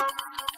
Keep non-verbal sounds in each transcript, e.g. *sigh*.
Thank you.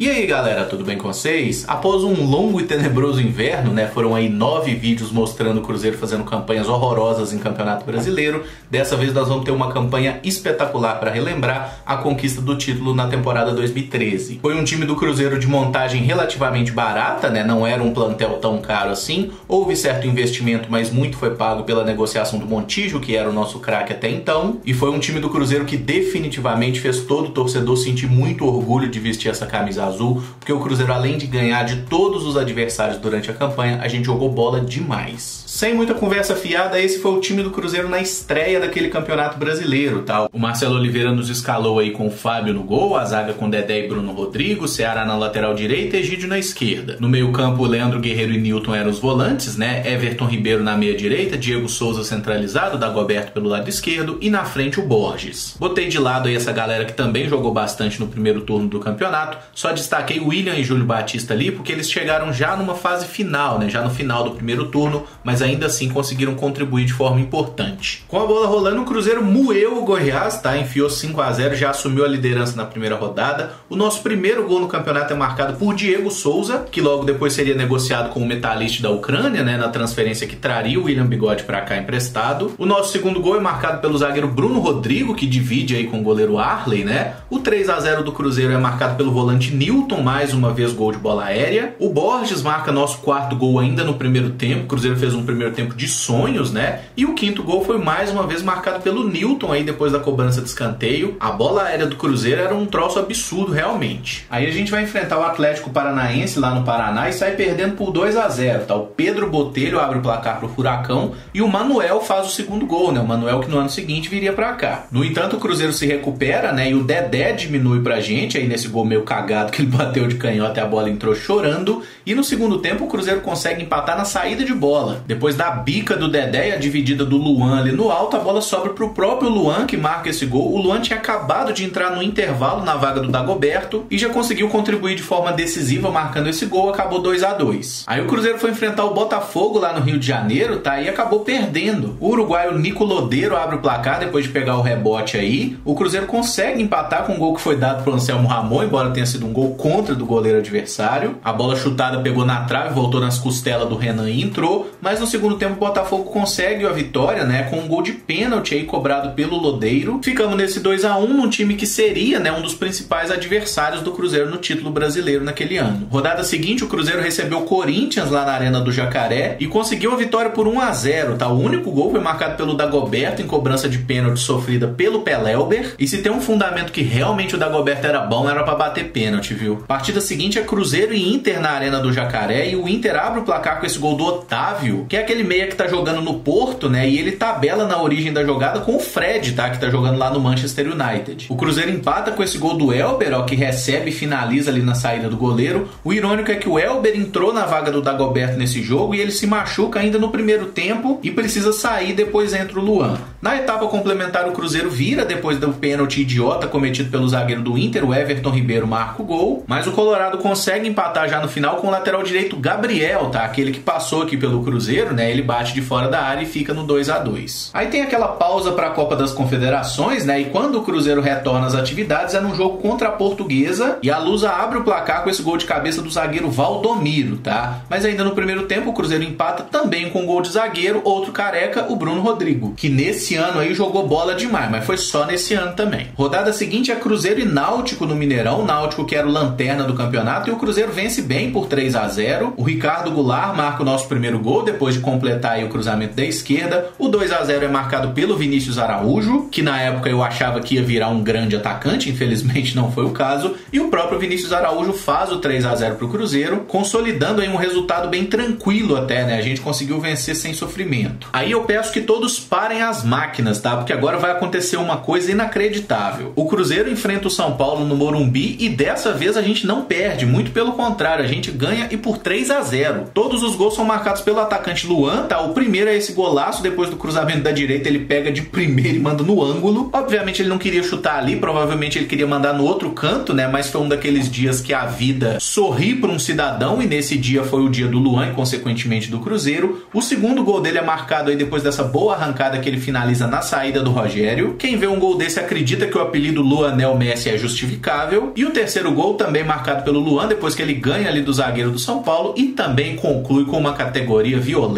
E aí galera, tudo bem com vocês? Após um longo e tenebroso inverno, né, foram aí nove vídeos mostrando o Cruzeiro fazendo campanhas horrorosas em Campeonato Brasileiro. Dessa vez nós vamos ter uma campanha espetacular para relembrar a conquista do título na temporada 2013. Foi um time do Cruzeiro de montagem relativamente barata, né, não era um plantel tão caro assim. Houve certo investimento, mas muito foi pago pela negociação do Montijo, que era o nosso craque até então. E foi um time do Cruzeiro que definitivamente fez todo o torcedor sentir muito orgulho de vestir essa camisa azul, porque o Cruzeiro, além de ganhar de todos os adversários durante a campanha, a gente jogou bola demais. Sem muita conversa fiada, esse foi o time do Cruzeiro na estreia daquele campeonato brasileiro, tal. Tá? O Marcelo Oliveira nos escalou aí com o Fábio no gol, a zaga com Dedé e Bruno Rodrigo, Ceará na lateral direita e Egídio na esquerda. No meio-campo, Leandro Guerreiro e Newton eram os volantes, né? Everton Ribeiro na meia direita, Diego Souza centralizado, Dagoberto pelo lado esquerdo e na frente o Borges. Botei de lado aí essa galera que também jogou bastante no primeiro turno do campeonato, só destaquei William e Júlio Batista ali porque eles chegaram já numa fase final, né? Já no final do primeiro turno, mas ainda assim conseguiram contribuir de forma importante. Com a bola rolando, o Cruzeiro moeu o Goiás, tá? Enfiou 5 a 0, já assumiu a liderança na primeira rodada. O nosso primeiro gol no campeonato é marcado por Diego Souza, que logo depois seria negociado com o Metalist da Ucrânia, né? Na transferência que traria o William Bigode para cá emprestado. O nosso segundo gol é marcado pelo zagueiro Bruno Rodrigo, que divide aí com o goleiro Arley, né? O 3 a 0 do Cruzeiro é marcado pelo volante Newton, mais uma vez gol de bola aérea. O Borges marca nosso quarto gol ainda no primeiro tempo. O Cruzeiro fez um primeiro tempo de sonhos, né? E o quinto gol foi mais uma vez marcado pelo Newton aí depois da cobrança de escanteio. A bola aérea do Cruzeiro era um troço absurdo realmente. Aí a gente vai enfrentar o Atlético Paranaense lá no Paraná e sai perdendo por 2 a 0, tá? O Pedro Botelho abre o placar pro Furacão e o Manuel faz o segundo gol, né? O Manuel que no ano seguinte viria para cá. No entanto, o Cruzeiro se recupera, né? E o Dedé diminui pra gente aí nesse gol meio cagado que ele *laughs* bateu de canhota e a bola entrou chorando. E no segundo tempo o Cruzeiro consegue empatar na saída de bola. Depois da bica do Dedé e a dividida do Luan ali no alto, a bola sobra pro próprio Luan que marca esse gol. O Luan tinha acabado de entrar no intervalo na vaga do Dagoberto e já conseguiu contribuir de forma decisiva marcando esse gol, acabou 2 a 2. Aí o Cruzeiro foi enfrentar o Botafogo lá no Rio de Janeiro, tá? E acabou perdendo. O uruguaio Nico Lodeiro abre o placar depois de pegar o rebote aí. O Cruzeiro consegue empatar com o gol que foi dado pro Anselmo Ramon, embora tenha sido um gol contra do goleiro adversário. A bola chutada pegou na trave, voltou nas costelas do Renan e entrou, mas no segundo tempo o Botafogo consegue a vitória, né, com um gol de pênalti aí cobrado pelo Lodeiro. Ficamos nesse 2 a 1 num time que seria, né, um dos principais adversários do Cruzeiro no título brasileiro naquele ano. Rodada seguinte, o Cruzeiro recebeu o Corinthians lá na Arena do Jacaré e conseguiu a vitória por 1 a 0, tá? O único gol foi marcado pelo Dagoberto em cobrança de pênalti sofrida pelo Pelelber. E se tem um fundamento que realmente o Dagoberto era bom, era para bater pênalti, viu? Partida seguinte é Cruzeiro e Inter na Arena do Jacaré e o Inter abre o placar com esse gol do Otávio, que é aquele meia que tá jogando no Porto, né? E ele tabela na origem da jogada com o Fred, tá? Que tá jogando lá no Manchester United. O Cruzeiro empata com esse gol do Elber, ó, que recebe e finaliza ali na saída do goleiro. O irônico é que o Elber entrou na vaga do Dagoberto nesse jogo e ele se machuca ainda no primeiro tempo e precisa sair, depois entra o Luan. Na etapa complementar, o Cruzeiro vira depois do pênalti idiota cometido pelo zagueiro do Inter, o Everton Ribeiro marca o gol, mas o Colorado consegue empatar já no final com o lateral direito Gabriel, tá? Aquele que passou aqui pelo Cruzeiro, né? Ele bate de fora da área e fica no 2 a 2. Aí tem aquela pausa para a Copa das Confederações, né? E quando o Cruzeiro retorna às atividades é num jogo contra a Portuguesa e a Lusa abre o placar com esse gol de cabeça do zagueiro Valdomiro, tá? Mas ainda no primeiro tempo o Cruzeiro empata também com um gol de zagueiro, outro careca, o Bruno Rodrigo, que nesse ano aí jogou bola demais, mas foi só nesse ano também. Rodada seguinte é Cruzeiro e Náutico no Mineirão, Náutico que era o lanterna do campeonato e o Cruzeiro vence bem por 3 a 0. O Ricardo Goulart marca o nosso primeiro gol depois de completar o cruzamento da esquerda. O 2 a 0 é marcado pelo Vinícius Araújo, que na época eu achava que ia virar um grande atacante, infelizmente não foi o caso, e o próprio Vinícius Araújo faz o 3 a 0 pro Cruzeiro, consolidando aí um resultado bem tranquilo até, né? A gente conseguiu vencer sem sofrimento. Aí eu peço que todos parem as máquinas, tá? Porque agora vai acontecer uma coisa inacreditável. O Cruzeiro enfrenta o São Paulo no Morumbi e dessa vez a gente não perde, muito pelo contrário, a gente ganha e por 3 a 0. Todos os gols são marcados pelo atacante atacante Luan, tá? O primeiro é esse golaço, depois do cruzamento da direita, ele pega de primeiro e manda no ângulo. Obviamente ele não queria chutar ali, provavelmente ele queria mandar no outro canto, né? Mas foi um daqueles dias que a vida sorri para um cidadão e nesse dia foi o dia do Luan e consequentemente do Cruzeiro. O segundo gol dele é marcado aí depois dessa boa arrancada que ele finaliza na saída do Rogério. Quem vê um gol desse acredita que o apelido Luanel Messi é justificável. E o terceiro gol também marcado pelo Luan depois que ele ganha ali do zagueiro do São Paulo e também conclui com uma categoria violenta.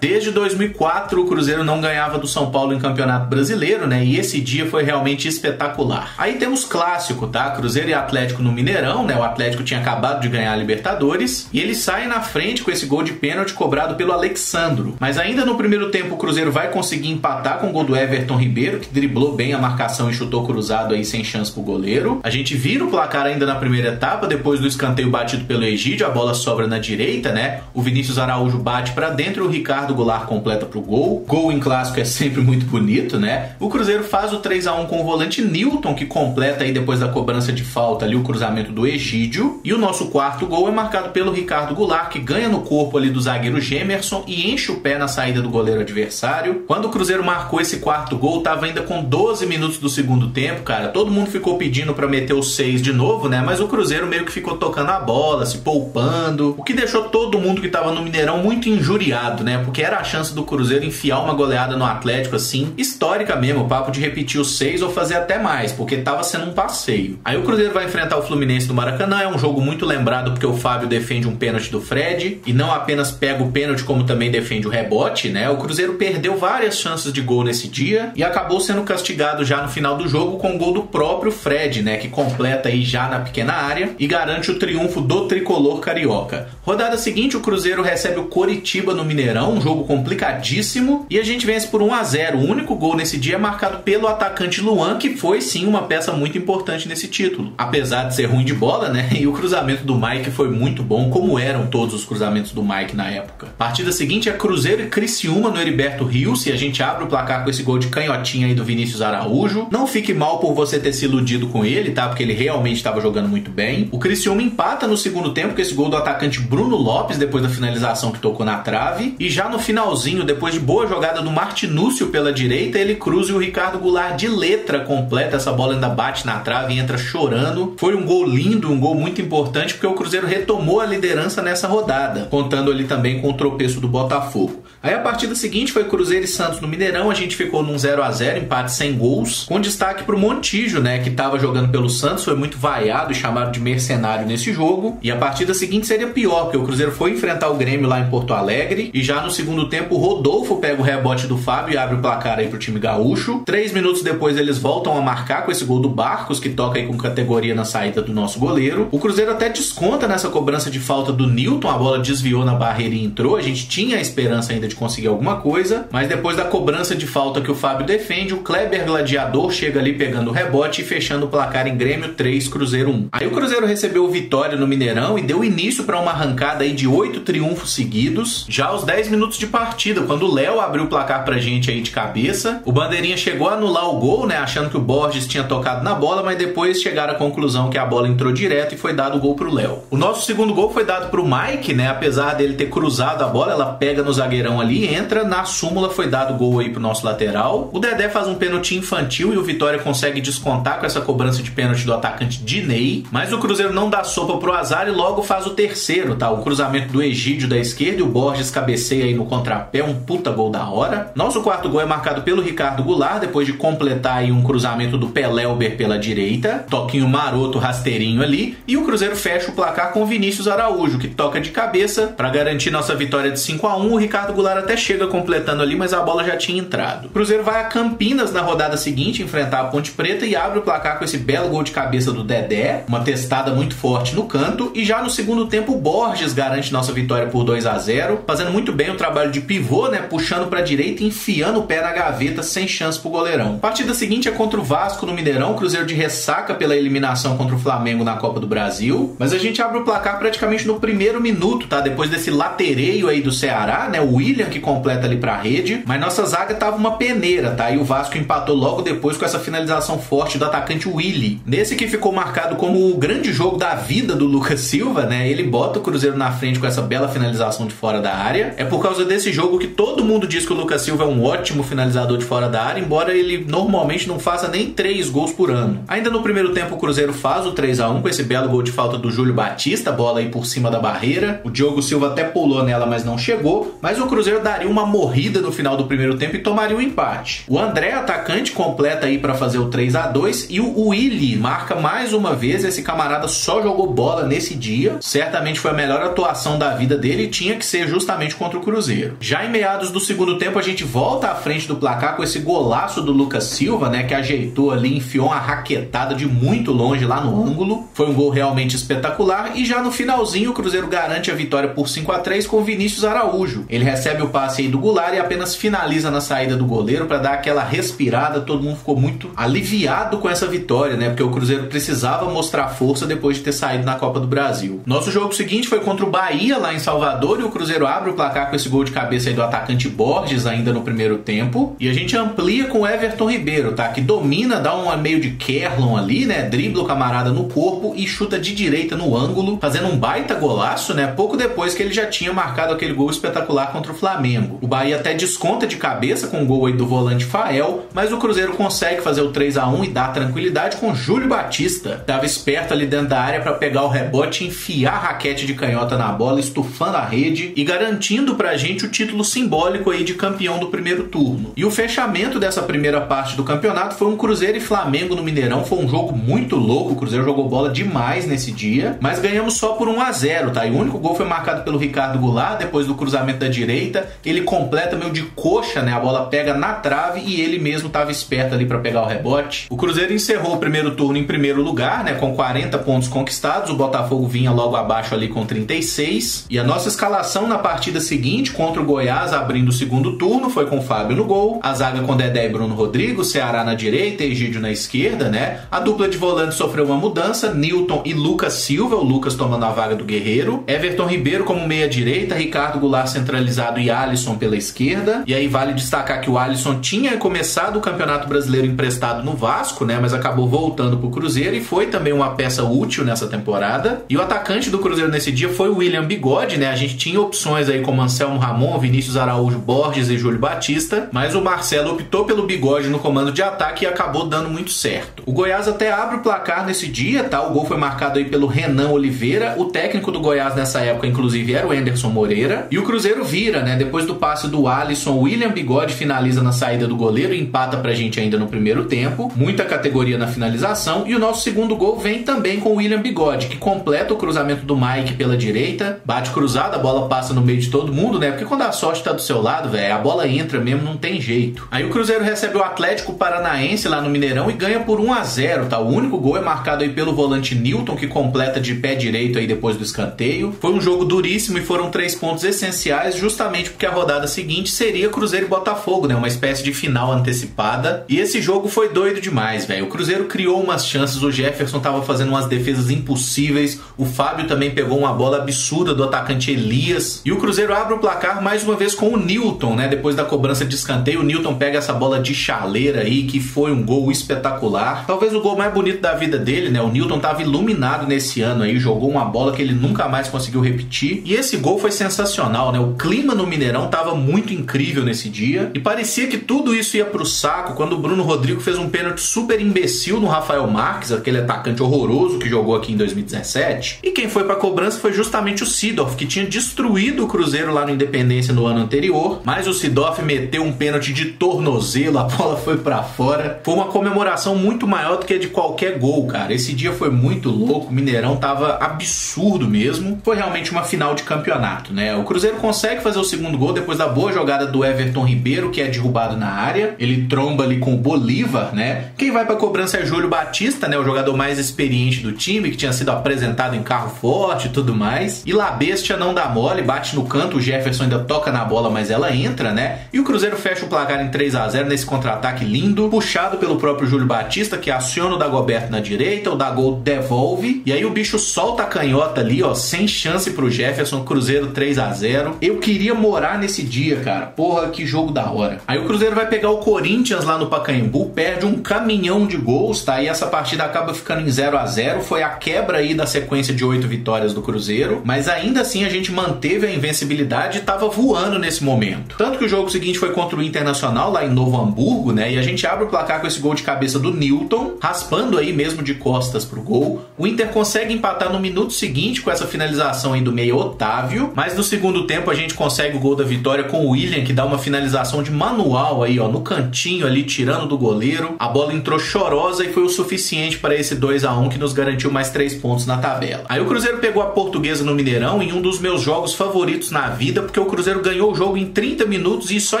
Desde 2004 o Cruzeiro não ganhava do São Paulo em Campeonato Brasileiro, né? E esse dia foi realmente espetacular. Aí temos clássico, tá? Cruzeiro e Atlético no Mineirão, né? O Atlético tinha acabado de ganhar a Libertadores e ele sai na frente com esse gol de pênalti cobrado pelo Alexandro. Mas ainda no primeiro tempo o Cruzeiro vai conseguir empatar com o gol do Everton Ribeiro, que driblou bem a marcação e chutou cruzado aí sem chance pro goleiro. A gente vira o placar ainda na primeira etapa, depois do escanteio batido pelo Egídio, a bola sobra na direita, né? O Vinícius Araújo bate para dentro e o Ricardo Goulart completa pro gol. Gol em clássico é sempre muito bonito, né? O Cruzeiro faz o 3 a 1 com o volante Newton, que completa aí depois da cobrança de falta ali o cruzamento do Egídio. E o nosso quarto gol é marcado pelo Ricardo Goulart, que ganha no corpo ali do zagueiro Gemerson e enche o pé na saída do goleiro adversário. Quando o Cruzeiro marcou esse quarto gol, tava ainda com 12 minutos do segundo tempo, cara. Todo mundo ficou pedindo para meter o 6 de novo, né? Mas o Cruzeiro meio que ficou tocando a bola, se poupando, o que deixou todo mundo que tava no Mineirão muito injuriado, né? Porque era a chance do Cruzeiro enfiar uma goleada no Atlético assim, histórica mesmo, o papo de repetir os 6 ou fazer até mais, porque tava sendo um passeio. Aí o Cruzeiro vai enfrentar o Fluminense do Maracanã, é um jogo muito lembrado porque o Fábio defende um pênalti do Fred e não apenas pega o pênalti como também defende o rebote, né? O Cruzeiro perdeu várias chances de gol nesse dia e acabou sendo castigado já no final do jogo com o gol do próprio Fred, né, que completa aí já na pequena área e garante o triunfo do tricolor carioca. Rodada seguinte, o Cruzeiro recebe o Coritiba no Mineirão, um jogo complicadíssimo, e a gente vence por 1 a 0. O único gol nesse dia é marcado pelo atacante Luan, que foi sim uma peça muito importante nesse título. Apesar de ser ruim de bola, né? *laughs* E o cruzamento do Mike foi muito bom, como eram todos os cruzamentos do Mike na época. Partida seguinte é Cruzeiro e Criciúma no Heriberto Rios, e a gente abre o placar com esse gol de canhotinha aí do Vinícius Araújo. Não fique mal por você ter se iludido com ele, tá? Porque ele realmente estava jogando muito bem. O Criciúma empata no segundo tempo com esse gol do atacante Bruno Lopes, depois da finalização que tocou na trave. E já no finalzinho, depois de boa jogada do Martinúcio pela direita, ele cruza e o Ricardo Goulart de letra completa. Essa bola ainda bate na trave e entra chorando. Foi um gol lindo, um gol muito importante, porque o Cruzeiro retomou a liderança nessa rodada, contando ali também com o tropeço do Botafogo. Aí a partida seguinte foi Cruzeiro e Santos no Mineirão, a gente ficou num 0 a 0 empate sem gols, com destaque pro Montijo, né, que estava jogando pelo Santos, foi muito vaiado e chamado de mercenário nesse jogo. E a partida seguinte seria pior, porque o Cruzeiro foi enfrentar o Grêmio lá em Porto Alegre e já no segundo tempo o Rodolfo pega o rebote do Fábio e abre o placar aí pro time gaúcho. Três minutos depois eles voltam a marcar com esse gol do Barcos, que toca aí com categoria na saída do nosso goleiro. O Cruzeiro até desconta nessa cobrança de falta do Newton, a bola desviou na barreira e entrou. A gente tinha a esperança ainda de conseguir alguma coisa, mas depois da cobrança de falta que o Fábio defende, o Kleber Gladiador chega ali pegando o rebote e fechando o placar em Grêmio 3, Cruzeiro 1. Aí o Cruzeiro recebeu vitória no Mineirão e deu início para uma arrancada aí de oito triunfos seguidos, já aos 10 minutos de partida, quando o Léo abriu o placar pra gente aí de cabeça. O Bandeirinha chegou a anular o gol, né, achando que o Borges tinha tocado na bola, mas depois chegaram à conclusão que a bola entrou direto e foi dado o gol pro Léo. O nosso segundo gol foi dado pro Mike, né, apesar dele ter cruzado a bola, ela pega no zagueirão ali, entra, na súmula foi dado gol aí pro nosso lateral. O Dedé faz um pênalti infantil e o Vitória consegue descontar com essa cobrança de pênalti do atacante Dinei, mas o Cruzeiro não dá sopa pro azar e logo faz o terceiro, tá? O cruzamento do Egídio da esquerda e o Borges cabeceia aí no contrapé, um puta gol da hora. Nosso quarto gol é marcado pelo Ricardo Goulart, depois de completar aí um cruzamento do Pelelber pela direita, toquinho maroto, rasteirinho ali, e o Cruzeiro fecha o placar com Vinícius Araújo, que toca de cabeça para garantir nossa vitória de 5 a 1 O Ricardo Goulart até chega completando ali, mas a bola já tinha entrado. O Cruzeiro vai a Campinas na rodada seguinte enfrentar a Ponte Preta e abre o placar com esse belo gol de cabeça do Dedé, uma testada muito forte no canto, e já no segundo tempo o Borges garante nossa vitória por 2 a 0 fazendo muito bem o trabalho de pivô, né, puxando para direita e enfiando o pé na gaveta sem chance pro goleirão. Partida seguinte é contra o Vasco no Mineirão, Cruzeiro de ressaca pela eliminação contra o Flamengo na Copa do Brasil, mas a gente abre o placar praticamente no primeiro minuto, tá? Depois desse latereio aí do Ceará, né, o William William que completa ali pra rede, mas nossa zaga tava uma peneira, tá? E o Vasco empatou logo depois com essa finalização forte do atacante Willy. Nesse que ficou marcado como o grande jogo da vida do Lucas Silva, né? Ele bota o Cruzeiro na frente com essa bela finalização de fora da área. É por causa desse jogo que todo mundo diz que o Lucas Silva é um ótimo finalizador de fora da área, embora ele normalmente não faça nem três gols por ano. Ainda no primeiro tempo o Cruzeiro faz o 3 a 1 com esse belo gol de falta do Júlio Batista, bola aí por cima da barreira. O Diogo Silva até pulou nela, mas não chegou. Mas o Cruzeiro daria uma morrida no final do primeiro tempo e tomaria um empate. O André, atacante, completa aí para fazer o 3 a 2 e o Willy marca mais uma vez. Esse camarada só jogou bola nesse dia. Certamente foi a melhor atuação da vida dele e tinha que ser justamente contra o Cruzeiro. Já em meados do segundo tempo, a gente volta à frente do placar com esse golaço do Lucas Silva, né? Que ajeitou ali, enfiou uma raquetada de muito longe lá no ângulo. Foi um gol realmente espetacular. E já no finalzinho, o Cruzeiro garante a vitória por 5 a 3 com Vinícius Araújo. Ele recebe o passe aí do Goulart e apenas finaliza na saída do goleiro para dar aquela respirada. Todo mundo ficou muito aliviado com essa vitória, né? Porque o Cruzeiro precisava mostrar força depois de ter saído na Copa do Brasil. Nosso jogo seguinte foi contra o Bahia lá em Salvador e o Cruzeiro abre o placar com esse gol de cabeça aí do atacante Borges ainda no primeiro tempo. E a gente amplia com o Everton Ribeiro, tá? Que domina, dá um meio de Kerlon ali, né? Dribla o camarada no corpo e chuta de direita no ângulo, fazendo um baita golaço, né? Pouco depois que ele já tinha marcado aquele gol espetacular contra o Flamengo. O Bahia até desconta de cabeça com o gol aí do volante Fael, mas o Cruzeiro consegue fazer o 3 a 1 e dar tranquilidade com Júlio Batista. Tava esperto ali dentro da área para pegar o rebote, enfiar a raquete de canhota na bola, estufando a rede e garantindo pra gente o título simbólico aí de campeão do primeiro turno. E o fechamento dessa primeira parte do campeonato foi um Cruzeiro e Flamengo no Mineirão. Foi um jogo muito louco. O Cruzeiro jogou bola demais nesse dia, mas ganhamos só por 1 a 0, tá? E o único gol foi marcado pelo Ricardo Goulart depois do cruzamento da direita. Ele completa meio de coxa, né? A bola pega na trave e ele mesmo estava esperto ali para pegar o rebote. O Cruzeiro encerrou o primeiro turno em primeiro lugar, né? Com 40 pontos conquistados. O Botafogo vinha logo abaixo ali com 36. E a nossa escalação na partida seguinte contra o Goiás abrindo o segundo turno foi com Fábio no gol, a zaga com Dedé e Bruno Rodrigo, Ceará na direita Egídio na esquerda, né? A dupla de volante sofreu uma mudança, Newton e Lucas Silva, o Lucas tomando a vaga do Guerreiro, Everton Ribeiro como meia direita, Ricardo Goulart centralizado e Alisson pela esquerda. E aí vale destacar que o Alisson tinha começado o Campeonato Brasileiro emprestado no Vasco, né? Mas acabou voltando pro Cruzeiro e foi também uma peça útil nessa temporada. E o atacante do Cruzeiro nesse dia foi o William Bigode, né? A gente tinha opções aí como Anselmo Ramon, Vinícius Araújo Borges e Júlio Batista, mas o Marcelo optou pelo Bigode no comando de ataque e acabou dando muito certo. O Goiás até abre o placar nesse dia, tá? O gol foi marcado aí pelo Renan Oliveira. O técnico do Goiás nessa época, inclusive, era o Anderson Moreira. E o Cruzeiro vira, né? Depois do passe do Alisson, William Bigode finaliza na saída do goleiro e empata pra gente ainda no primeiro tempo. Muita categoria na finalização. E o nosso segundo gol vem também com o William Bigode, que completa o cruzamento do Mike pela direita, bate cruzada, a bola passa no meio de todo mundo, né? Porque quando a sorte tá do seu lado, velho, a bola entra mesmo, não tem jeito. Aí o Cruzeiro recebe o Atlético Paranaense lá no Mineirão e ganha por 1 a 0 tá? O único gol é marcado aí pelo volante Newton, que completa de pé direito aí depois do escanteio. Foi um jogo duríssimo e foram três pontos essenciais, justamente porque a rodada seguinte seria Cruzeiro e Botafogo, né? Uma espécie de final antecipada. E esse jogo foi doido demais, velho. O Cruzeiro criou umas chances, o Jefferson tava fazendo umas defesas impossíveis, o Fábio também pegou uma bola absurda do atacante Elias. E o Cruzeiro abre o placar mais uma vez com o Newton, né? Depois da cobrança de escanteio, o Newton pega essa bola de chaleira aí, que foi um gol espetacular. Talvez o gol mais bonito da vida dele, né? O Newton tava iluminado nesse ano aí, jogou uma bola que ele nunca mais conseguiu repetir. E esse gol foi sensacional, né? O clima no Mineirão tava muito incrível nesse dia. E parecia que tudo isso ia pro saco quando o Bruno Rodrigo fez um pênalti super imbecil no Rafael Marques, aquele atacante horroroso que jogou aqui em 2017. E quem foi pra cobrança foi justamente o Sidorf, que tinha destruído o Cruzeiro lá no Independência no ano anterior. Mas o Sidorf meteu um pênalti de tornozelo, a bola foi para fora. Foi uma comemoração muito maior do que a de qualquer gol, cara. Esse dia foi muito louco, o Mineirão tava absurdo mesmo. Foi realmente uma final de campeonato, né? O Cruzeiro consegue fazer o segundo gol depois da boa jogada do Everton Ribeiro, que é derrubado na área. Ele tromba ali com o Bolívar, né? Quem vai pra cobrança é Júlio Batista, né? O jogador mais experiente do time, que tinha sido apresentado em carro forte e tudo mais. E La Bestia não dá mole, bate no canto, o Jefferson ainda toca na bola, mas ela entra, né? E o Cruzeiro fecha o placar em 3 a 0 nesse contra-ataque lindo, puxado pelo próprio Júlio Batista, que aciona o Dagoberto na direita, o Dagol devolve, e aí o bicho solta a canhota ali, ó, sem chance pro Jefferson, Cruzeiro 3 a 0 Eu queria comemorar nesse dia, cara. Porra, que jogo da hora. Aí o Cruzeiro vai pegar o Corinthians lá no Pacaembu, perde um caminhão de gols, tá? E essa partida acaba ficando em 0 a 0 Foi a quebra aí da sequência de oito vitórias do Cruzeiro, mas ainda assim a gente manteve a invencibilidade e tava voando nesse momento. Tanto que o jogo seguinte foi contra o Internacional lá em Novo Hamburgo, né? E a gente abre o placar com esse gol de cabeça do Newton, raspando aí mesmo de costas pro gol. O Inter consegue empatar no minuto seguinte com essa finalização aí do meio Otávio, mas no segundo tempo a gente consegue o gol da vitória com o William, que dá uma finalização de manual aí, ó, no cantinho ali, tirando do goleiro. A bola entrou chorosa e foi o suficiente para esse 2 a 1 que nos garantiu mais três pontos na tabela. Aí o Cruzeiro pegou a Portuguesa no Mineirão em um dos meus jogos favoritos na vida, porque o Cruzeiro ganhou o jogo em 30 minutos e só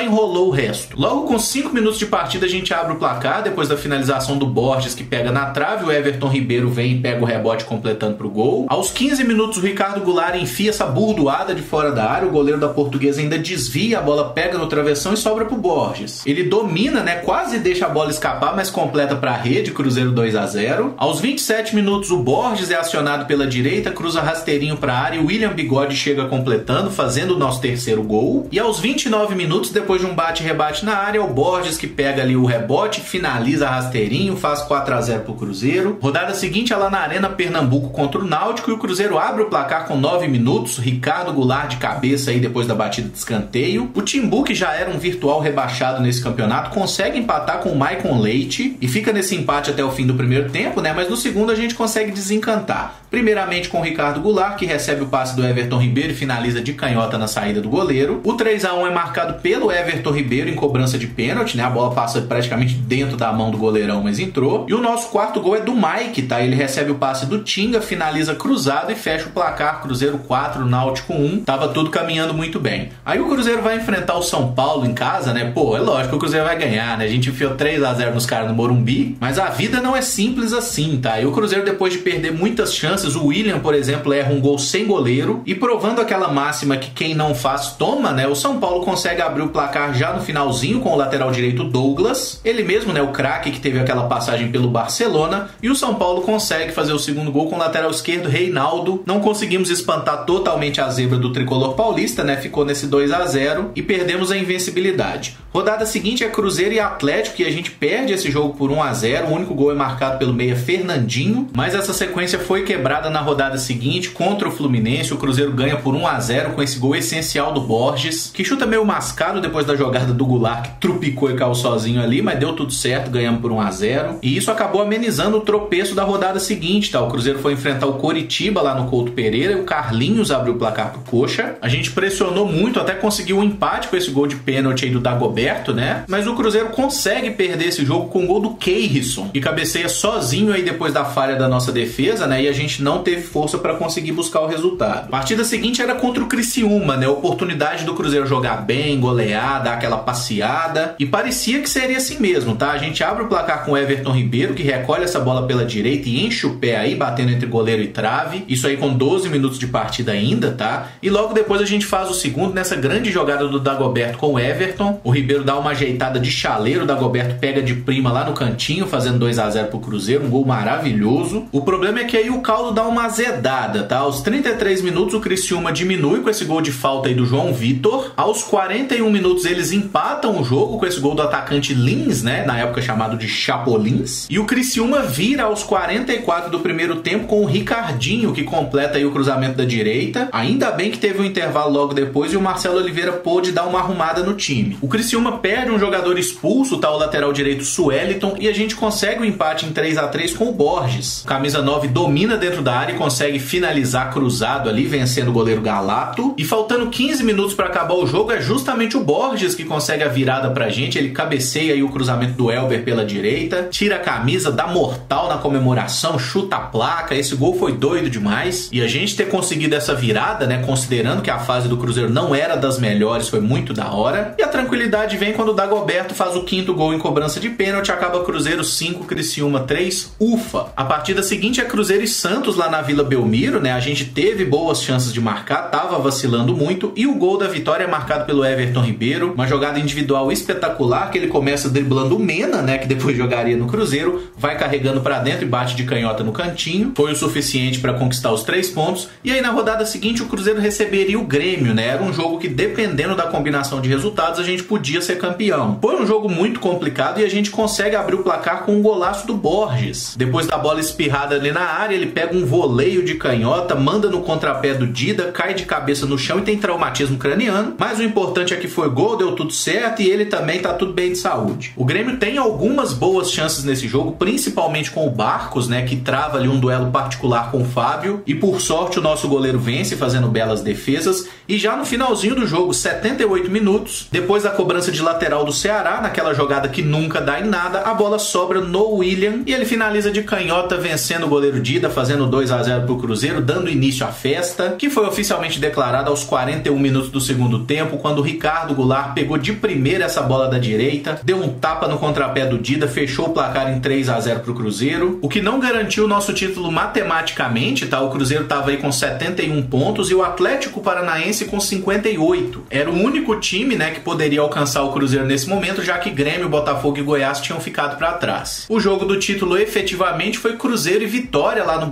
enrolou o resto. Logo com 5 minutos de partida a gente abre o placar depois da finalização do Borges que pega na trave, o Everton Ribeiro vem e pega o rebote completando pro gol. Aos 15 minutos o Ricardo Goulart enfia essa burdoada de fora da área, o goleiro da Portuguesa ainda desvia, a bola pega no travessão e sobra pro Borges. Ele domina, né, quase deixa a bola escapar, mas completa para a rede, Cruzeiro 2 a 0. Aos 27 minutos o Borges é acionado pela direita, cruza rasteirinho para a área, e William Bigode chega completando, fazendo o nosso terceiro gol. E aos 29 minutos, depois de um bate-rebate na área, o Borges que pega ali o rebote, finaliza rasteirinho, faz 4 a 0 pro Cruzeiro. Rodada seguinte é lá na Arena Pernambuco contra o Náutico e o Cruzeiro abre o placar com 9 minutos, Ricardo Goulart de cabeça aí depois da batida de escanteio. O Timbu, que já era um virtual rebaixado nesse campeonato, consegue empatar com o Maicon Leite e fica nesse empate até o fim do primeiro tempo, né? Mas no segundo a gente consegue desencantar. Primeiramente com o Ricardo Goulart, que recebe o passe do Everton Ribeiro e finaliza de canhota na saída do goleiro. O 3 a 1 é marcado pelo Everton Ribeiro em cobrança de pênalti, né? A bola passa praticamente dentro da mão do goleirão, mas entrou. E o nosso quarto gol é do Mike, tá? Ele recebe o passe do Tinga, finaliza cruzado e fecha o placar. Cruzeiro 4, Náutico 1. Tava tudo caminhando muito bem. Aí o Cruzeiro vai enfrentar o São Paulo em casa, né? Pô, é lógico que o Cruzeiro vai ganhar, né? A gente enfiou 3 a 0 nos caras no Morumbi, mas a vida não é simples assim, tá? E o Cruzeiro, depois de perder muitas chances, o William, por exemplo, erra um gol sem goleiro e provando aquela máxima que quem não faz toma, né? O São Paulo consegue abrir o placar já no finalzinho com o lateral direito Douglas. Ele mesmo, né? O craque que teve aquela passagem pelo Barcelona. E o São Paulo consegue fazer o segundo gol com o lateral esquerdo Reinaldo. Não conseguimos espantar totalmente a zebra do tricolor paulista, né? Ficou nesse 2 a 0 e perdemos a invencibilidade. Rodada seguinte é Cruzeiro e Atlético e a gente perde esse jogo por 1 a 0. O único gol é marcado pelo meia Fernandinho, mas essa sequência foi quebrada na rodada seguinte contra o Fluminense. O Cruzeiro ganha por 1 a 0 com esse gol essencial do Borges, que chuta meio mascado depois da jogada do Goulart, que trupicou e caiu sozinho ali, mas deu tudo certo, ganhamos por 1 a 0. E isso acabou amenizando o tropeço da rodada seguinte, tá? O Cruzeiro foi enfrentar o Coritiba lá no Couto Pereira e o Carlinhos abriu o placar pro Coxa. A gente pressionou muito, até conseguiu um empate com esse gol de pênalti aí do Dagoberto, né? Mas o Cruzeiro consegue perder esse jogo com o gol do Keirson, que cabeceia sozinho aí depois da falha da nossa defesa, né? E a gente não teve força para conseguir buscar o resultado. A partida seguinte era contra o Criciúma, né? Oportunidade do Cruzeiro jogar bem, golear, dar aquela passeada. E parecia que seria assim mesmo, tá? A gente abre o placar com o Everton Ribeiro, que recolhe essa bola pela direita e enche o pé aí, batendo entre goleiro e trave. Isso aí com 12 minutos de partida ainda, tá? E logo depois a gente faz o segundo nessa grande jogada do Dagoberto com o Everton. O Ribeiro dá uma ajeitada de chaleiro, o Dagoberto pega de prima lá no cantinho, fazendo 2 a 0 pro Cruzeiro, um gol maravilhoso. O problema é que aí o caldo dá uma azedada, tá? Aos 33 minutos o Criciúma diminui com esse gol de falta aí do João Vitor. Aos 41 minutos eles empatam o jogo com esse gol do atacante Lins, né? Na época chamado de Chapolins. E o Criciúma vira aos 44 do primeiro tempo com o Ricardinho, que completa aí o cruzamento da direita. Ainda bem que teve um intervalo logo depois e o Marcelo Oliveira pôde dar uma arrumada no time. O Criciúma perde um jogador expulso, tá? O lateral direito Sueliton, e a gente consegue o um empate em 3 a 3 com o Borges. Camisa 9 domina dentro da área e consegue finalizar cruzado ali, vencendo o goleiro Galato. E faltando 15 minutos para acabar o jogo, é justamente o Borges que consegue a virada pra gente. Ele cabeceia aí o cruzamento do Elber pela direita, tira a camisa, dá mortal na comemoração, chuta a placa. Esse gol foi doido demais. E a gente ter conseguido essa virada, né, considerando que a fase do Cruzeiro não era das melhores, foi muito da hora. E a tranquilidade vem quando o Dagoberto faz o quinto gol em cobrança de pênalti, acaba Cruzeiro 5, Criciúma 3. Ufa! A partida seguinte é Cruzeiro e Santos lá na Vila Belmiro, né? A gente teve boas chances de marcar, tava vacilando muito e o gol da vitória é marcado pelo Everton Ribeiro, uma jogada individual espetacular que ele começa driblando o Mena, né, que depois *laughs* jogaria no Cruzeiro, vai carregando para dentro e bate de canhota no cantinho. Foi o suficiente para conquistar os três pontos. E aí na rodada seguinte o Cruzeiro receberia o Grêmio, né? Era um jogo que, dependendo da combinação de resultados, a gente podia ser campeão. Foi um jogo muito complicado e a gente consegue abrir o placar com um golaço do Borges. Depois da bola espirrada ali na área, ele pega um voleio de canhota, manda no contrapé do Dida, cai de cabeça no chão e tem traumatismo craniano. Mas o importante é que foi gol, deu tudo certo e ele também tá tudo bem de saúde. O Grêmio tem algumas boas chances nesse jogo, principalmente com o Barcos, né, que trava ali um duelo particular com o Fábio. E por sorte o nosso goleiro vence fazendo belas defesas. E já no finalzinho do jogo, 78 minutos, depois da cobrança de lateral do Ceará, naquela jogada que nunca dá em nada, a bola sobra no William e ele finaliza de canhota vencendo o goleiro Dida, fazendo 2 a 0 pro Cruzeiro, dando início à festa, que foi oficialmente declarada aos 41 minutos do segundo tempo, quando o Ricardo Goulart pegou de primeira essa bola da direita, deu um tapa no contrapé do Dida, fechou o placar em 3 a 0 pro Cruzeiro, o que não garantiu o nosso título matematicamente, tá? O Cruzeiro tava aí com 71 pontos e o Atlético Paranaense com 58. Era o único time, né, que poderia alcançar o Cruzeiro nesse momento, já que Grêmio, Botafogo e Goiás tinham ficado para trás. O jogo do título efetivamente foi Cruzeiro e Vitória lá no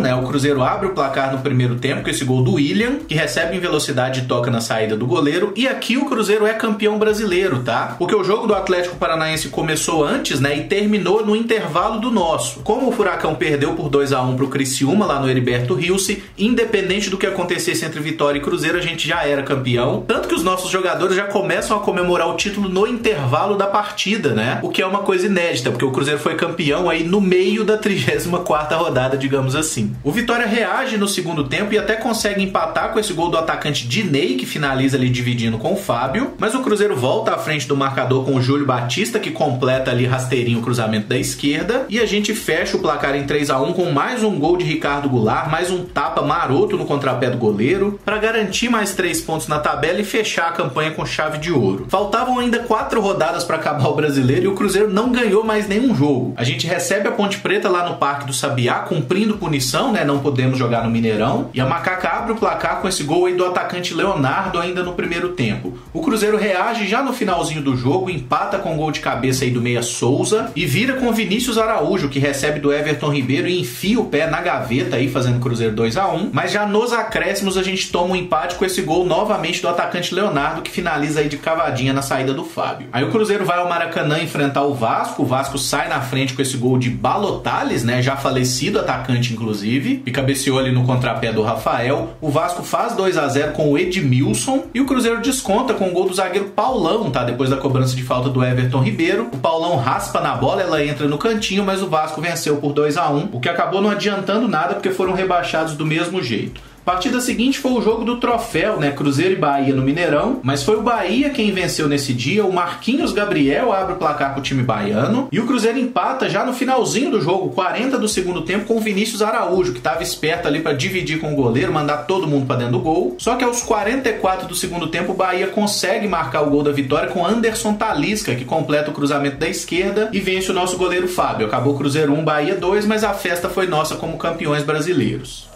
Né? O Cruzeiro abre o placar no primeiro tempo com esse gol do William, que recebe em velocidade e toca na saída do goleiro, e aqui o Cruzeiro é campeão brasileiro, tá? Porque o jogo do Atlético Paranaense começou antes, né, e terminou no intervalo do nosso. Como o Furacão perdeu por 2 a 1 pro Criciúma lá no Heriberto Rilse, independente do que acontecesse entre Vitória e Cruzeiro, a gente já era campeão. Tanto que os nossos jogadores já começam a comemorar o título no intervalo da partida, né? O que é uma coisa inédita, porque o Cruzeiro foi campeão aí no meio da 34ª rodada, digamos assim. O Vitória reage no segundo tempo e até consegue empatar com esse gol do atacante Dinei, que finaliza ali dividindo com o Fábio, mas o Cruzeiro volta à frente do marcador com o Júlio Batista, que completa ali rasteirinho o cruzamento da esquerda, e a gente fecha o placar em 3 a 1 com mais um gol de Ricardo Goulart, mais um tapa maroto no contrapé do goleiro, para garantir mais três pontos na tabela e fechar a campanha com chave de ouro. Faltavam ainda quatro rodadas para acabar o brasileiro e o Cruzeiro não ganhou mais nenhum jogo. A gente recebe a Ponte Preta lá no Parque do Sabiá, cumprindo punição, né? Não podemos jogar no Mineirão. E a Macaca abre o placar com esse gol aí do atacante Leonardo ainda no primeiro tempo. O Cruzeiro reage já no finalzinho do jogo, empata com um gol de cabeça aí do Meia Souza e vira com Vinícius Araújo, que recebe do Everton Ribeiro e enfia o pé na gaveta aí, fazendo Cruzeiro 2 a 1 Mas já nos acréscimos a gente toma um empate com esse gol novamente do atacante Leonardo, que finaliza aí de cavadinha na saída do Fábio. Aí o Cruzeiro vai ao Maracanã enfrentar o Vasco, o Vasco sai na frente com esse gol de Balotales, né, já falecido atacante inclusive, e cabeceou ali no contrapé do Rafael. O Vasco faz 2 a 0 com o Edmilson e o Cruzeiro desconta com o gol do zagueiro Paulão, tá? Depois da cobrança de falta do Everton Ribeiro. O Paulão raspa na bola, ela entra no cantinho, mas o Vasco venceu por 2 a 1 o que acabou não adiantando nada porque foram rebaixados do mesmo jeito. Partida seguinte foi o jogo do troféu, né? Cruzeiro e Bahia no Mineirão, mas foi o Bahia quem venceu nesse dia. O Marquinhos Gabriel abre o placar pro time baiano e o Cruzeiro empata já no finalzinho do jogo, 40 do segundo tempo, com o Vinícius Araújo, que estava esperto ali para dividir com o goleiro, mandar todo mundo para dentro do gol. Só que aos 44 do segundo tempo, o Bahia consegue marcar o gol da vitória com Anderson Talisca, que completa o cruzamento da esquerda e vence o nosso goleiro Fábio. Acabou Cruzeiro 1, Bahia 2, mas a festa foi nossa como campeões brasileiros.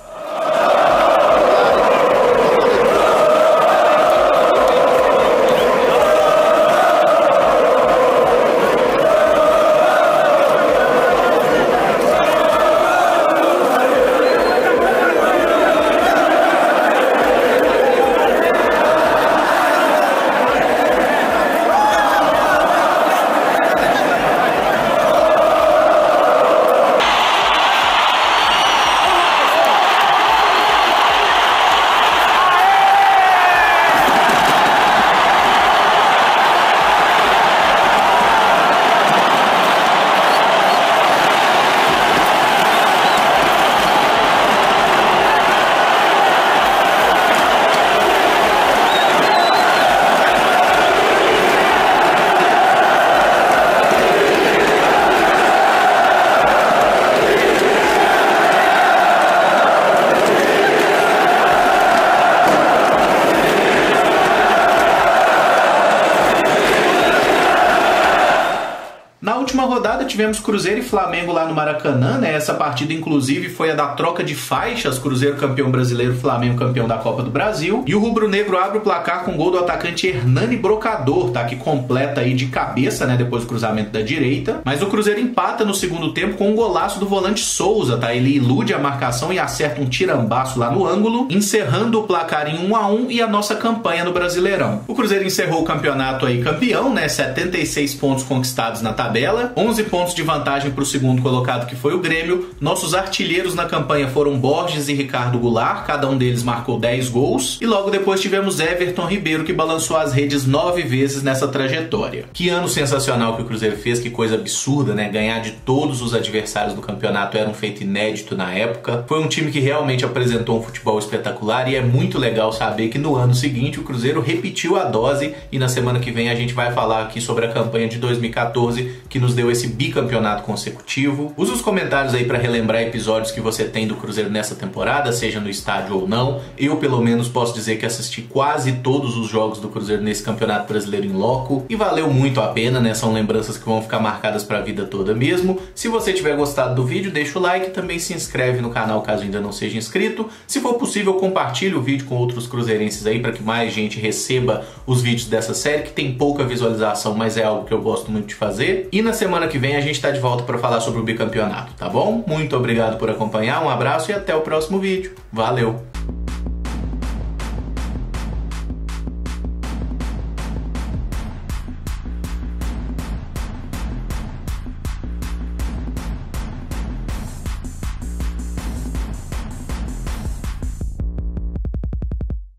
Tivemos Cruzeiro e Flamengo lá no Maracanã, né? Essa partida, inclusive, foi a da troca de faixas, Cruzeiro campeão brasileiro, Flamengo campeão da Copa do Brasil. E o Rubro Negro abre o placar com gol do atacante Hernani Brocador, tá? Que completa aí de né? Depois do cruzamento da direita. Mas o Cruzeiro empata no segundo tempo com um golaço do volante Souza, tá? Ele ilude a marcação e acerta um tirambaço lá no ângulo, encerrando o placar em 1 a 1 e a nossa campanha no Brasileirão. O Cruzeiro encerrou o campeonato aí campeão, né? 76 pontos conquistados na tabela, 11 pontos de vantagem para o segundo colocado que foi o Grêmio. Nossos artilheiros na campanha foram Borges e Ricardo Goulart, cada um deles marcou 10 gols. E logo depois tivemos Everton Ribeiro que balançou as redes nove vezes nessa trajetória. Que ano sensacional que o Cruzeiro fez, que coisa absurda, né? Ganhar de todos os adversários do campeonato era um feito inédito na época. Foi um time que realmente apresentou um futebol espetacular e é muito legal saber que no ano seguinte o Cruzeiro repetiu a dose e na semana que vem a gente vai falar aqui sobre a campanha de 2014 que nos deu esse bicampeonato consecutivo. Use os comentários aí para relembrar episódios que você tem do Cruzeiro nessa temporada, seja no estádio ou não. Eu pelo menos posso dizer que assisti quase todos os jogos do Cruzeiro nesse Campeonato Brasileiro em loco e valeu muito a pena, né? São lembranças que vão ficar marcadas para a vida toda mesmo. Se você tiver gostado do vídeo, deixa o like, também se inscreve no canal caso ainda não seja inscrito. Se for possível, compartilhe o vídeo com outros cruzeirenses aí para que mais gente receba os vídeos dessa série que tem pouca visualização, mas é algo que eu gosto muito de fazer. E na semana que vem a gente está de volta para falar sobre o bicampeonato, tá bom? Muito obrigado por acompanhar, um abraço e até o próximo vídeo. Valeu!